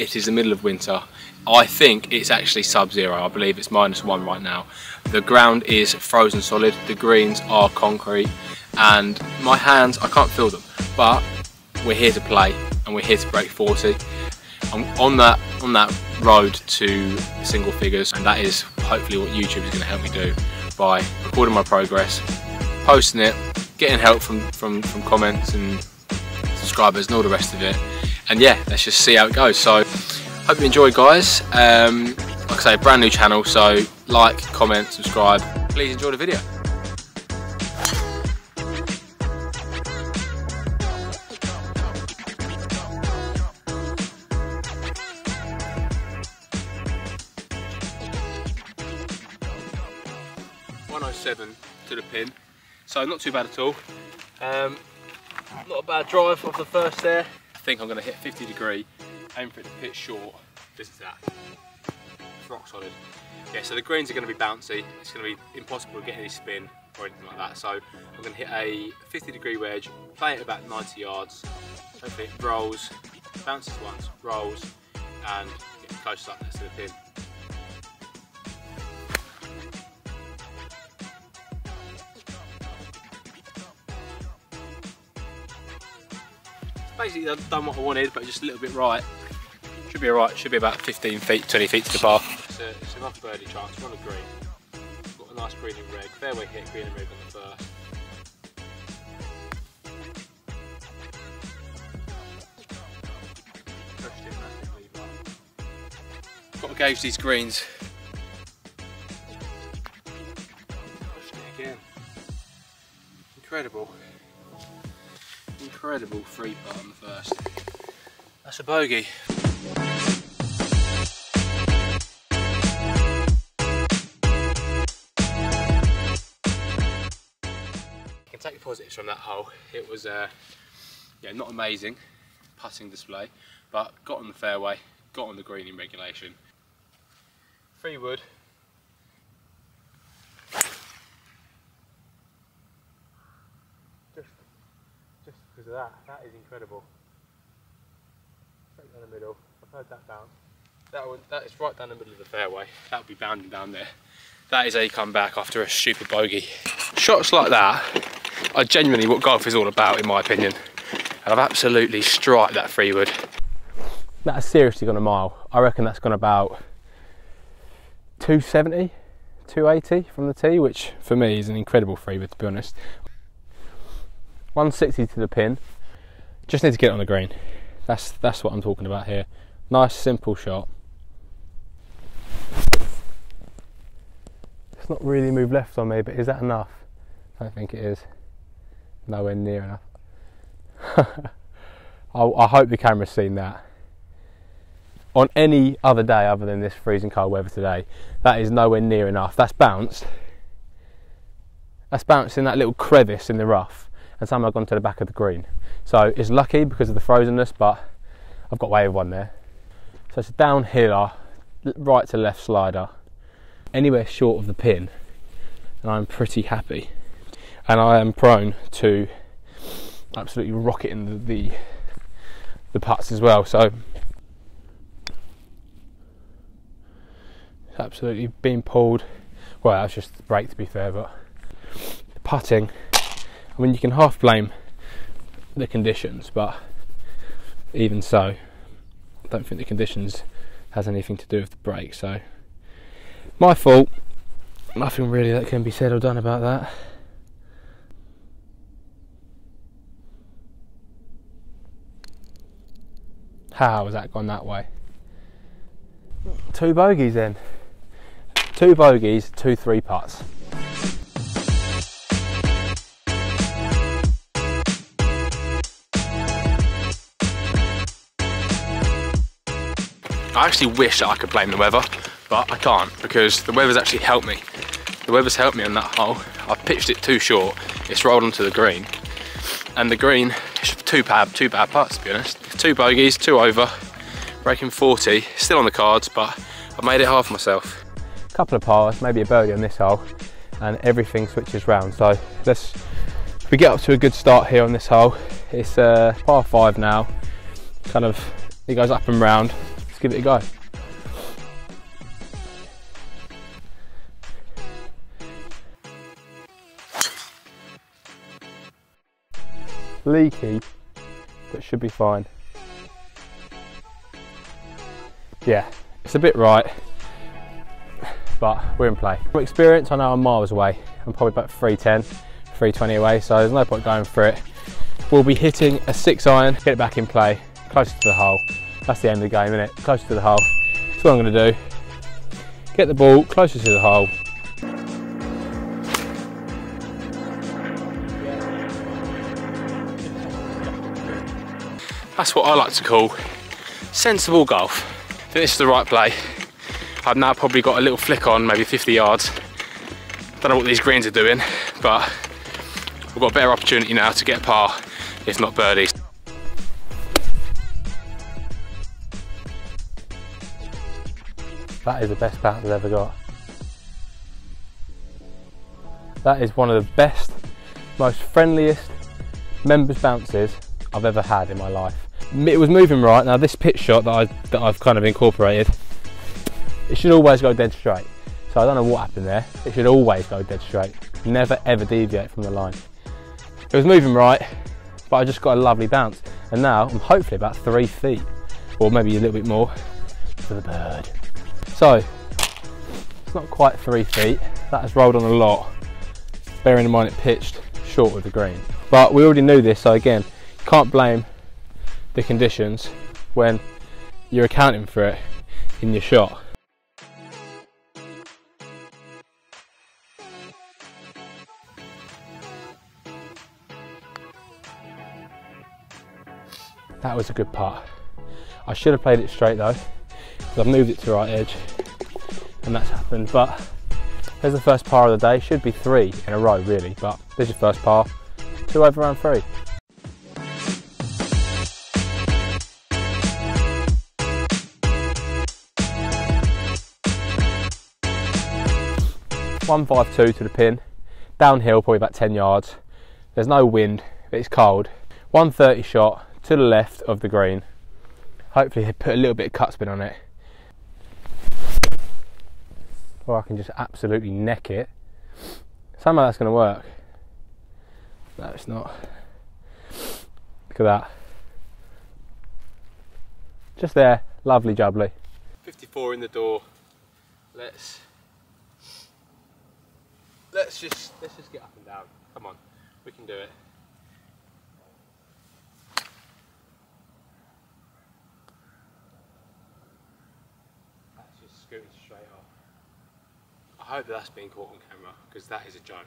it is the middle of winter. I think it's actually sub-zero. I believe it's minus one right now. The ground is frozen solid. The greens are concrete and my hands, I can't feel them. But we're here to play and we're here to break 40. I'm on that on that road to single figures and that is hopefully what YouTube is going to help me do by recording my progress, posting it, getting help from, from, from comments and subscribers and all the rest of it. And yeah, let's just see how it goes. So hope you enjoy guys. Um, like I say, brand new channel, so like, comment, subscribe. Please enjoy the video. One oh seven to the pin, so not too bad at all. Um, not a bad drive off the first there. Think I'm going to hit 50 degree, aim for it to pitch short. This is that. It's rock solid. Yeah, so the greens are going to be bouncy. It's going to be impossible to get any spin or anything like that. So I'm going to hit a 50 degree wedge, play it about 90 yards. Hopefully it rolls, bounces once, rolls, and get close up next to the pin. Basically I've done what I wanted, but just a little bit right. Should be alright, should be about 15 feet, 20 feet to the bar. It's, a, it's enough birdie chance, on a green. Got a nice green and red, fairway hit, green and red on the first. Got to gauge these greens. Incredible free putt on the first. That's a bogey. You can take the positives from that hole. It was uh, yeah, not amazing putting display, but got on the fairway, got on the green in regulation. Free wood, because of that. That is incredible. Straight down the middle. I've heard that bounce. That one, that is right down the middle of the fairway. That would be bounding down there. That is a comeback after a stupid bogey. Shots like that are genuinely what golf is all about, in my opinion. And I've absolutely striked that free wood. That has seriously gone a mile. I reckon that's gone about 270, 280 from the tee, which for me is an incredible free wood, to be honest. 160 to the pin. Just need to get on the green. That's that's what I'm talking about here. Nice simple shot. It's not really moved left on me, but is that enough? I don't think it is. Nowhere near enough. I, I hope the camera's seen that. On any other day other than this freezing cold weather today, that is nowhere near enough. That's bounced. That's bounced in that little crevice in the rough and some have gone to the back of the green. So it's lucky because of the frozenness, but I've got way of one there. So it's a right to left slider, anywhere short of the pin, and I'm pretty happy. And I am prone to absolutely rocketing the, the, the putts as well. So absolutely being pulled. Well, that's just the break to be fair, but putting I mean, you can half blame the conditions, but even so, I don't think the conditions has anything to do with the break. So, my fault. Nothing really that can be said or done about that. How has that gone that way? Two bogeys then. Two bogeys, two three putts. I actually wish I could blame the weather, but I can't because the weather's actually helped me. The weather's helped me on that hole. I pitched it too short, it's rolled onto the green. And the green, two bad, two bad putts to be honest. Two bogeys, two over, breaking 40, still on the cards, but I made it half myself. A couple of pars, maybe a birdie on this hole, and everything switches round. So let's, we get up to a good start here on this hole. It's uh, par five now, kind of, it goes up and round give it a go. Leaky, but should be fine. Yeah, it's a bit right, but we're in play. From experience, I know I'm miles away. I'm probably about 310, 320 away, so there's no point going for it. We'll be hitting a six iron, get it back in play, closer to the hole. That's the end of the game, isn't it? Closer to the hole. That's what I'm gonna do. Get the ball closer to the hole. That's what I like to call sensible golf. I think this is the right play. I've now probably got a little flick on, maybe 50 yards. Don't know what these greens are doing, but we've got a better opportunity now to get par, if not birdie. That is the best bounce I've ever got. That is one of the best, most friendliest members bounces I've ever had in my life. It was moving right. Now this pitch shot that, I, that I've kind of incorporated, it should always go dead straight. So I don't know what happened there. It should always go dead straight. Never ever deviate from the line. It was moving right, but I just got a lovely bounce. And now I'm hopefully about three feet, or maybe a little bit more, for the bird. So, it's not quite three feet. That has rolled on a lot, bearing in mind it pitched short of the green. But we already knew this, so again, can't blame the conditions when you're accounting for it in your shot. That was a good putt. I should have played it straight though, I've moved it to the right edge, and that's happened. But there's the first par of the day. Should be three in a row really, but this is first par. Two over round three. One five two to the pin, downhill probably about ten yards. There's no wind, it's cold. 130 shot, to the left of the green. Hopefully put a little bit of cut spin on it. Or I can just absolutely neck it. Somehow that's going to work. No, it's not. Look at that. Just there, lovely jubbly. 54 in the door. Let's let's just let's just get up and down. Come on, we can do it. scooting straight off. I hope that that's being caught on camera because that is a joke.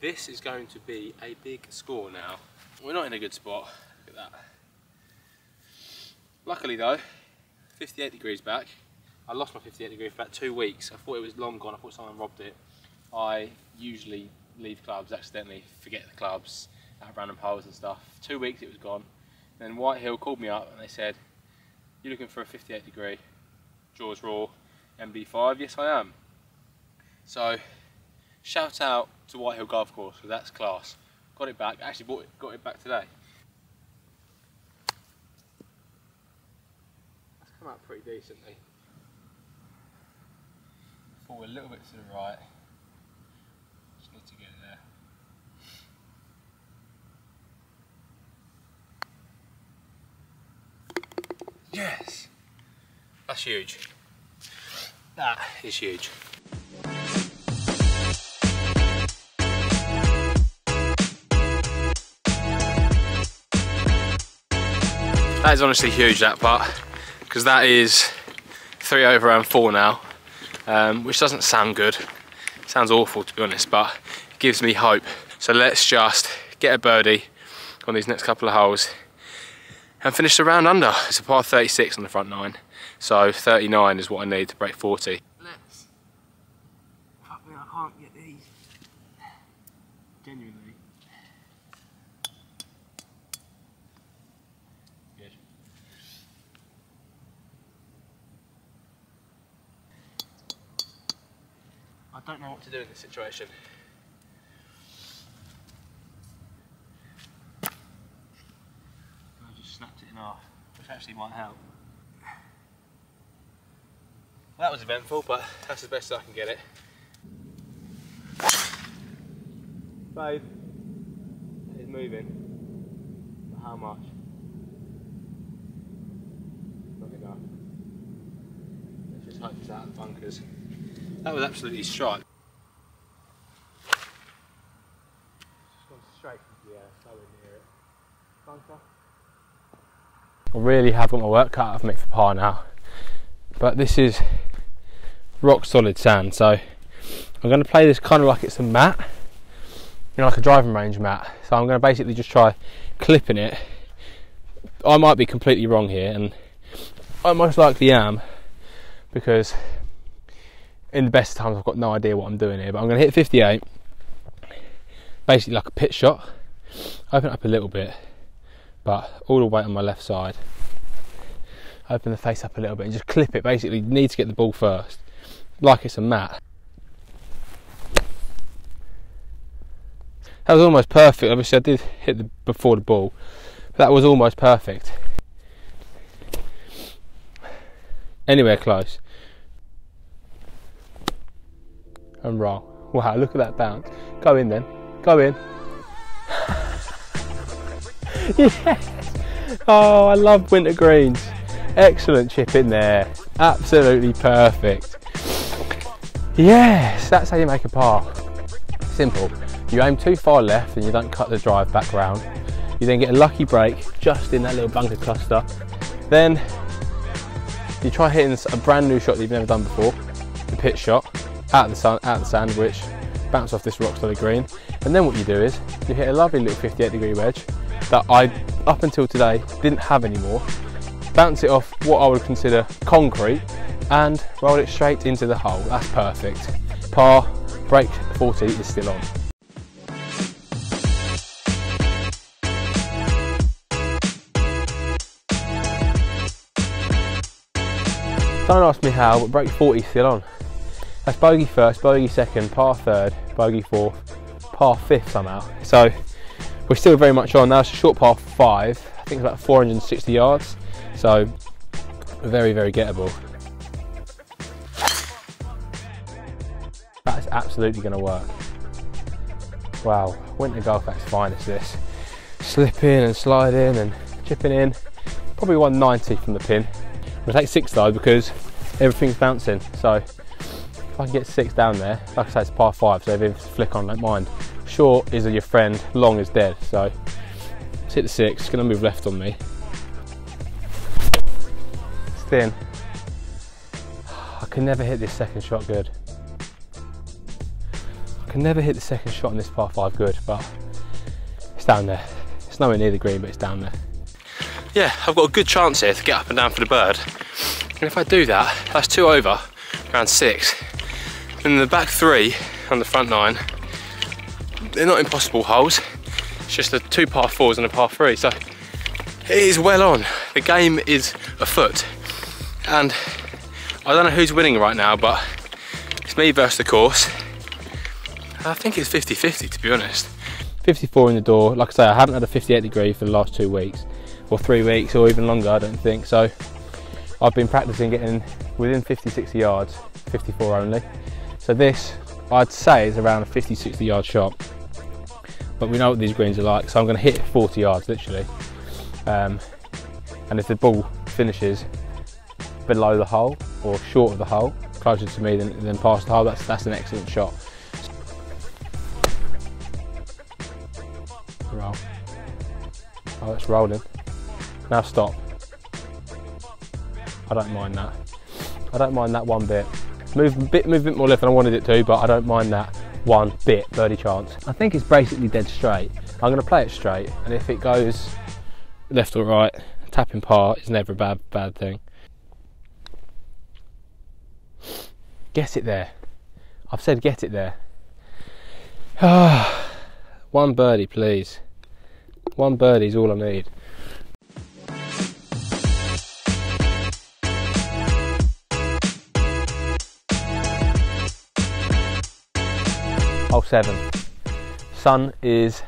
This is going to be a big score now. We're not in a good spot. Look at that. Luckily though, 58 degrees back. I lost my 58 degree for about two weeks. I thought it was long gone. I thought someone robbed it. I usually leave clubs accidentally, forget the clubs at random holes and stuff. Two weeks it was gone. Then Whitehill called me up and they said, you're looking for a 58 degree, Jaws Raw, MB5? Yes, I am. So, shout out to Whitehill Golf Course because that's class. Got it back. Actually, bought it, got it back today. That's come out pretty decently. Forward a little bit to the right. Just need to get there. Yes! That's huge. That is huge. That is honestly huge, that putt, because that is three over and four now, um, which doesn't sound good. Sounds awful to be honest, but it gives me hope. So let's just get a birdie on these next couple of holes and finish the round under. It's a par 36 on the front nine. So 39 is what I need to break 40. Let's. Fuck me, I can't get these. Genuinely. Good. I don't know what to do in this situation. I just snapped it in half, which actually might help. That was eventful, but that's the best I can get it. Babe, it's moving. But how much? Not enough. Let's just hope it's out of bunkers. That was absolutely striped. straight into the air, nowhere near it. Bunker. I really have got my work cut out of me for par now. But this is rock solid sand, so I'm going to play this kind of like it's a mat, you know, like a driving range mat. So I'm going to basically just try clipping it. I might be completely wrong here, and I most likely am, because in the best times I've got no idea what I'm doing here. But I'm going to hit 58, basically like a pit shot, open up a little bit, but all the way on my left side. Open the face up a little bit and just clip it. Basically, you need to get the ball first, like it's a mat. That was almost perfect. Obviously, I did hit the before the ball. that was almost perfect. Anywhere close. And wrong. Wow, look at that bounce. Go in then. Go in. yes. Oh, I love winter greens. Excellent chip in there. Absolutely perfect. Yes, that's how you make a par. Simple. You aim too far left and you don't cut the drive back round. You then get a lucky break just in that little bunker cluster. Then you try hitting a brand new shot that you've never done before, the pitch shot, out of the sun, out of the sand, which bounce off this rock solid green. And then what you do is you hit a lovely little 58 degree wedge that I, up until today, didn't have anymore. Bounce it off what I would consider concrete and roll it straight into the hole. That's perfect. Par, break 40 is still on. Don't ask me how, but break 40 is still on. That's bogey first, bogey second, par third, bogey fourth, par fifth somehow. So we're still very much on. Now it's a short par five, I think it's about 460 yards. So very, very gettable. That is absolutely going to work. Wow, winter golf at its finest this. Slipping and sliding and chipping in. Probably 190 from the pin. I'm going to take six though because everything's bouncing. So I can get six down there, like I say, it's par five, so if it's flick on, don't mind. Short is your friend, long is dead. So let's hit the six, it's to move left on me. It's thin. I can never hit this second shot good. I can never hit the second shot on this par five good, but it's down there. It's nowhere near the green, but it's down there. Yeah, I've got a good chance here to get up and down for the bird. And if I do that, that's two over, around six. And the back three on the front nine, they're not impossible holes. It's just the two par fours and a par three. So it is well on. The game is afoot. And I don't know who's winning right now, but it's me versus the course. I think it's 50-50 to be honest. 54 in the door. Like I say, I haven't had a 58 degree for the last two weeks, or three weeks, or even longer, I don't think. So I've been practicing getting within 50, 60 yards, 54 only. So this, I'd say, is around a 50, 60 yard shot. But we know what these greens are like, so I'm going to hit 40 yards literally. Um, and if the ball finishes below the hole or short of the hole, closer to me than, than past the hole, that's, that's an excellent shot. Roll. Oh, it's rolling. Now stop. I don't mind that. I don't mind that one bit. Move a bit, move a bit more left than I wanted it to, but I don't mind that one bit birdie chance. I think it's basically dead straight. I'm going to play it straight, and if it goes left or right, tapping par is never a bad bad thing. Get it there. I've said get it there. Ah, One birdie, please. One birdie is all I need. seven. Sun is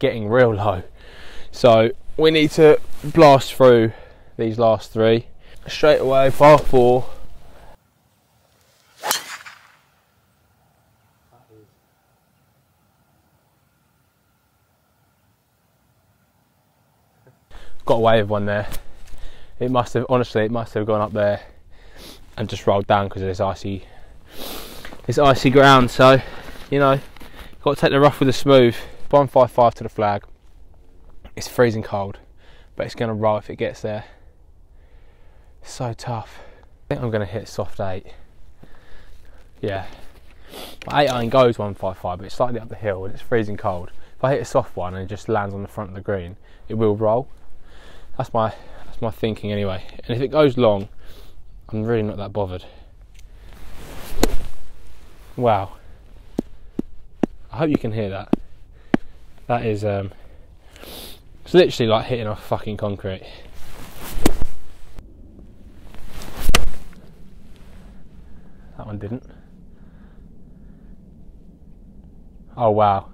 getting real low. So we need to blast through these last three. Straight away, par four. Got away with one there. It must have, honestly, it must have gone up there and just rolled down because of this icy, this icy ground. So you know, got to take the rough with the smooth. 155 to the flag. It's freezing cold, but it's going to roll if it gets there. So tough. I think I'm going to hit soft eight. Yeah. My eight iron goes 155, but it's slightly up the hill and it's freezing cold. If I hit a soft one and it just lands on the front of the green, it will roll. That's my that's my thinking anyway. And if it goes long, I'm really not that bothered. Wow. I hope you can hear that. That is um it's literally like hitting off fucking concrete. That one didn't. Oh wow.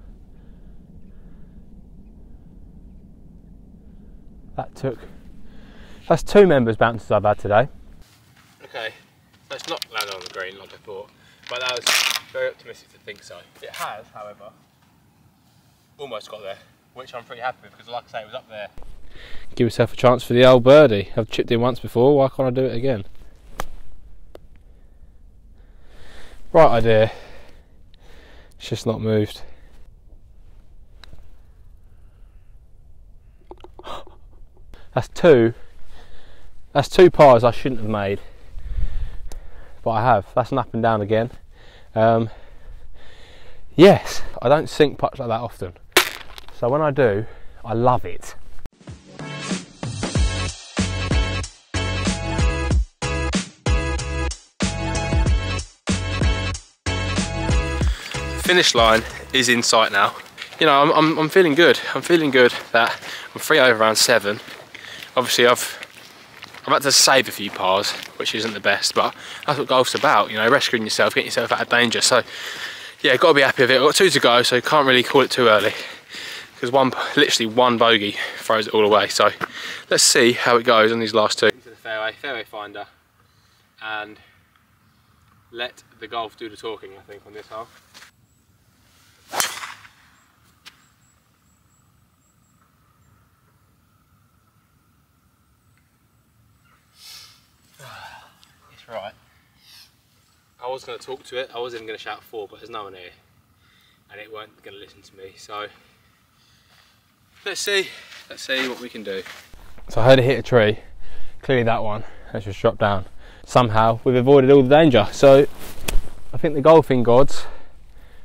That took. That's two members bounces I've had today. Okay, that's not landed on the green like I thought, but that was very optimistic to think so. It has, however, almost got there, which I'm pretty happy with because, like I say, it was up there. Give yourself a chance for the old birdie. I've chipped in once before, why can't I do it again? Right idea. It's just not moved. That's two. That's two pars I shouldn't have made, but I have. That's an up and down again. Um, yes, I don't sink putts like that often, so when I do, I love it. finish line is in sight now. You know, I'm, I'm, I'm, feeling good. I'm feeling good that I'm free over around seven. Obviously, I've I've had to save a few pars, which isn't the best, but that's what golf's about. You know, rescuing yourself, getting yourself out of danger. So, yeah, got to be happy with it. I've got two to go, so can't really call it too early because one, literally one bogey throws it all away. So, let's see how it goes on these last two. Into the fairway, fairway finder, and let the golf do the talking. I think on this hole. Right. I was going to talk to it, I wasn't even going to shout fore, but there's no one here. And it weren't going to listen to me, so let's see, let's see what we can do. So I heard it hit a tree, clearly that one has just dropped down. Somehow we've avoided all the danger. So I think the golfing gods,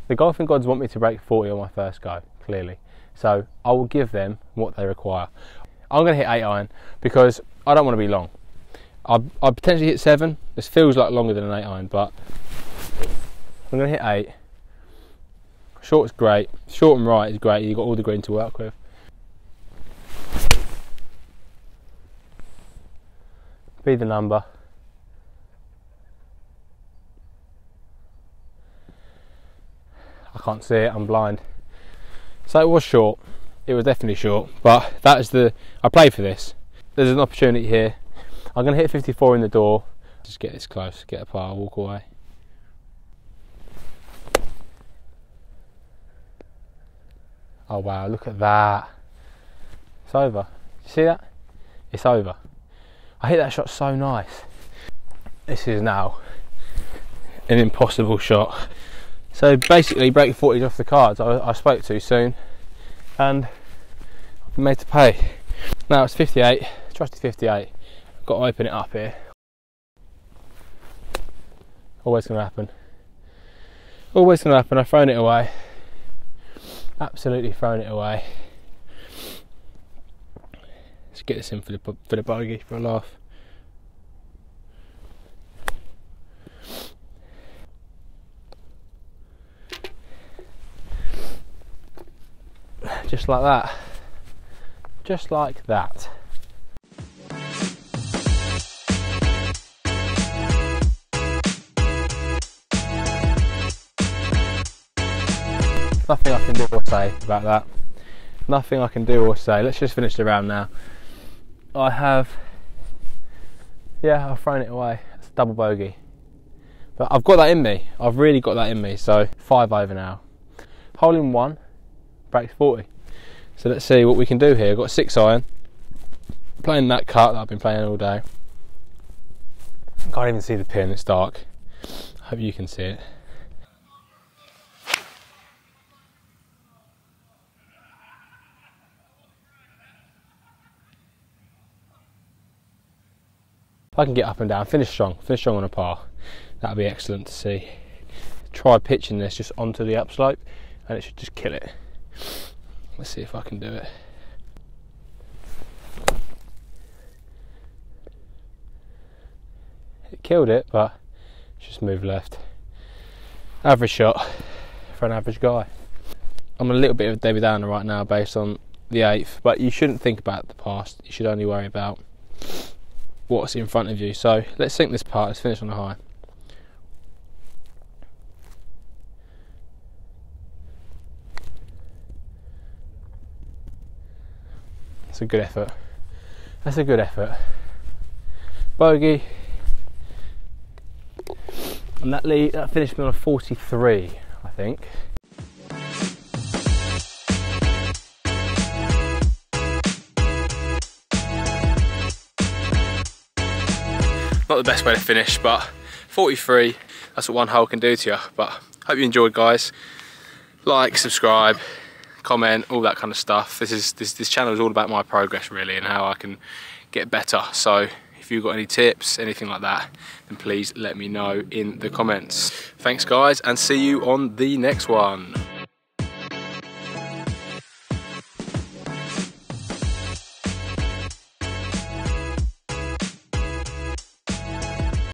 the golfing gods want me to break 40 on my first go, clearly. So I will give them what they require. I'm going to hit 8 iron because I don't want to be long. I I potentially hit seven. This feels like longer than an eight iron, but I'm gonna hit eight. Short's great. Short and right is great. You've got all the green to work with. Be the number. I can't see it. I'm blind. So it was short. It was definitely short, but that is the. I played for this. There's an opportunity here I'm going to hit 54 in the door. Just get this close, get a par, walk away. Oh wow, look at that. It's over. You see that? It's over. I hit that shot so nice. This is now an impossible shot. So basically, break 40 off the cards. I, I spoke too soon and I've been made to pay. Now it's 58, trusty 58 got to open it up here. Always going to happen. Always going to happen. I've thrown it away. Absolutely thrown it away. Let's get this in for the for the bogey for a laugh. Just like that. Just like that. I can do or say about that. Nothing I can do or say. Let's just finish the round now. I have, yeah, I've thrown it away. It's double bogey. But I've got that in me. I've really got that in me. So five over now. Hole in one, breaks 40. So let's see what we can do here. I've got six iron. playing that cut that I've been playing all day. I can't even see the pin, it's dark. Hope you can see it. If I can get up and down, finish strong, finish strong on a par, that'd be excellent to see. Try pitching this just onto the upslope and it should just kill it. Let's see if I can do it. It killed it, but just move left. Average shot for an average guy. I'm a little bit of a Debbie Downer right now based on the eighth, but you shouldn't think about the past. You should only worry about what's in front of you. So let's sink this part, let's finish on a high. That's a good effort. That's a good effort. Bogey. And that lead that finished me on a 43, I think. Not the best way to finish, but 43, that's what one hole can do to you. But hope you enjoyed, guys. Like, subscribe, comment, all that kind of stuff. This is this this channel is all about my progress really and how I can get better. So if you've got any tips, anything like that, then please let me know in the comments. Thanks guys and see you on the next one.